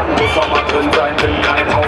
Mann, Bevor man drin sein will, kein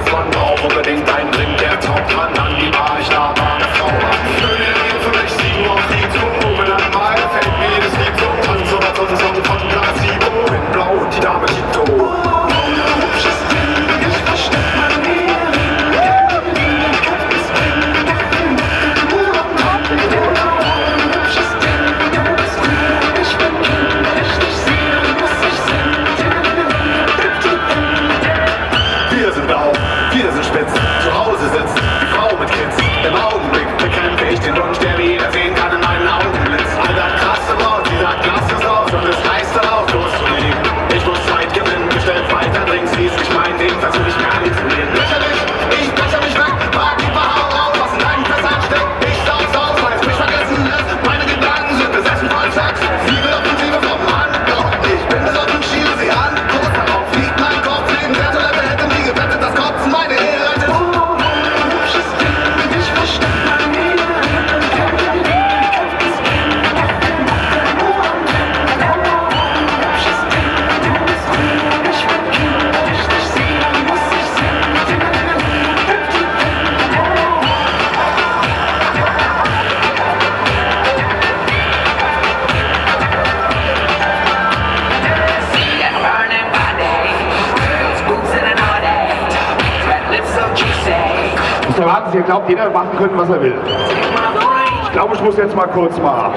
Demokraten, hier glaubt jeder machen können, was er will. Ich glaube, ich muss jetzt mal kurz mal.